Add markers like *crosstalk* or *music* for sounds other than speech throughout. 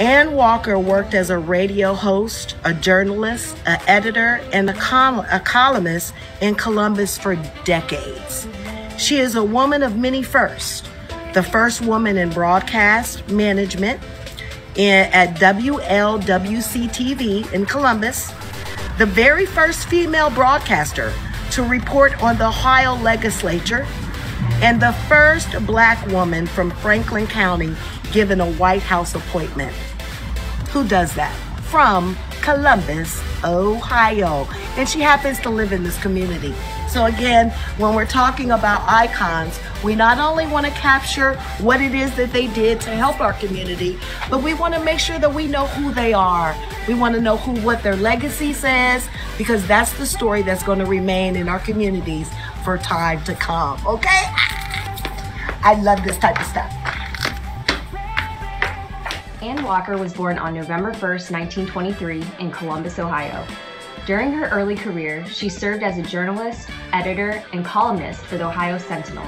Ann Walker worked as a radio host, a journalist, an editor, and a, col- a columnist in Columbus for decades. She is a woman of many firsts. The first woman in broadcast management in, at WLWC TV in Columbus, the very first female broadcaster to report on the Ohio legislature, and the first black woman from Franklin County given a White House appointment. Who does that? From Columbus, Ohio. And she happens to live in this community. So, again, when we're talking about icons, we not only want to capture what it is that they did to help our community, but we want to make sure that we know who they are. We want to know who what their legacy says, because that's the story that's going to remain in our communities for time to come. Okay? I love this type of stuff. Ann Walker was born on November 1st, 1923, in Columbus, Ohio. During her early career, she served as a journalist, editor, and columnist for the Ohio Sentinel.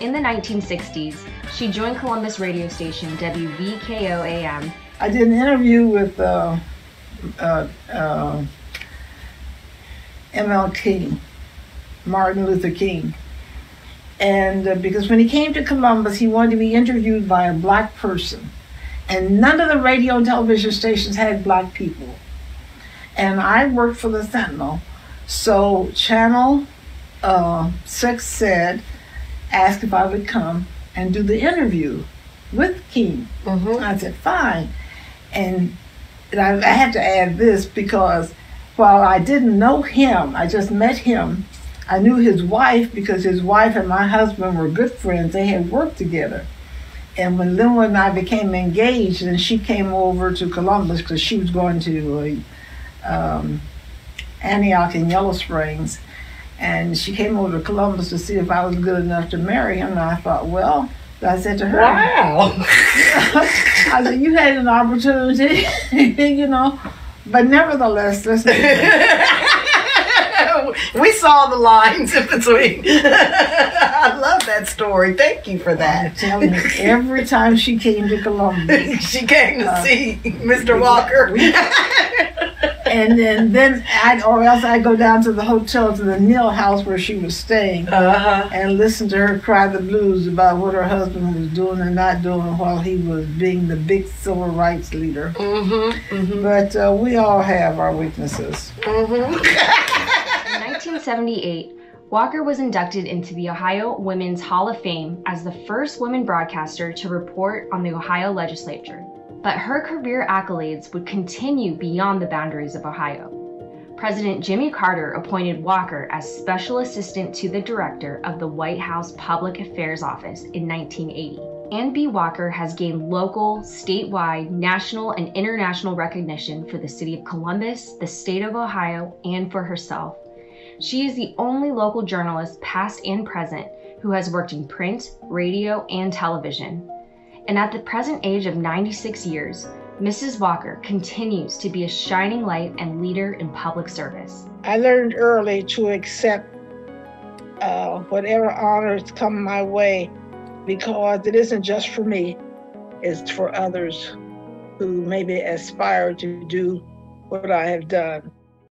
In the 1960s, she joined Columbus radio station WVKO AM. I did an interview with uh, uh, uh, MLK, Martin Luther King. And uh, because when he came to Columbus, he wanted to be interviewed by a black person and none of the radio and television stations had black people. And I worked for the Sentinel, so Channel uh, Six said, asked if I would come and do the interview with King. Mm-hmm. I said, fine. And, and I, I have to add this because while I didn't know him, I just met him. I knew his wife because his wife and my husband were good friends. They had worked together. And when Linwood and I became engaged, and she came over to Columbus because she was going to uh, um, Antioch and Yellow Springs, and she came over to Columbus to see if I was good enough to marry him. And I thought, well, I said to her, Wow. *laughs* I said, you had an opportunity, *laughs* you know, but nevertheless, listen. *laughs* we saw the lines in between. *laughs* I love that story. Thank you for that. you, every time she came to Columbus, *laughs* she came to Uh, see Mr. Walker. and then then I or else I'd go down to the hotel to the Neil house where she was staying uh-huh. and listen to her cry the blues about what her husband was doing and not doing while he was being the big civil rights leader. Mm-hmm. Mm-hmm. But uh, we all have our weaknesses. Mm-hmm. *laughs* In 1978, Walker was inducted into the Ohio Women's Hall of Fame as the first woman broadcaster to report on the Ohio legislature. But her career accolades would continue beyond the boundaries of Ohio. President Jimmy Carter appointed Walker as special assistant to the director of the White House Public Affairs Office in 1980. Ann B. Walker has gained local, statewide, national, and international recognition for the city of Columbus, the state of Ohio, and for herself. She is the only local journalist, past and present, who has worked in print, radio, and television. And at the present age of 96 years, Mrs. Walker continues to be a shining light and leader in public service. I learned early to accept uh, whatever honors come my way because it isn't just for me, it's for others who maybe aspire to do what I have done.